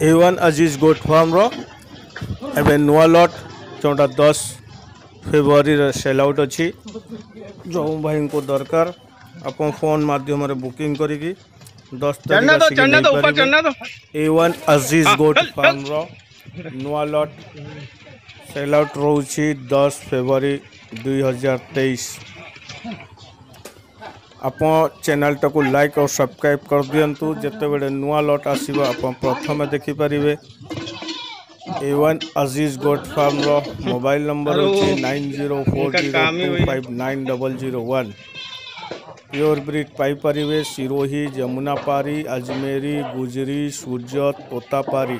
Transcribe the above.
ଏୱାନ୍ ଆଜିଜ୍ ଗୋଟ୍ ଫାର୍ମର ଏବେ ନୂଆ ଲଟ୍ ଯେଉଁଟା ଦଶ ଫେବୃଆରୀର ସେଲ୍ ଆଉଟ୍ ଅଛି ଯେଉଁ ଭାଇଙ୍କୁ ଦରକାର ଆପଣ ଫୋନ୍ ମାଧ୍ୟମରେ ବୁକିଂ କରିକି ଦଶ ଏ ୱାନ୍ ଆଜିଜ୍ ଗୋଟ୍ ଫାର୍ମର ନୂଆ ଲଟ୍ ସେଲ୍ ଆଉଟ୍ ରହୁଛି ଦଶ ଫେବୃଆରୀ ଦୁଇ ହଜାର ତେଇଶ आप चेलटा को लाइक और सब्सक्राइब कर दिंतु जोबले नुआ लट आस प्रथम देखिपर A one Aziz goat farm mobile number हूँ nine zero four zero five nine double zero one pure breed पाई सिरोही जमुना पारी अजमेरी गुजरी सूर्य तोतापारी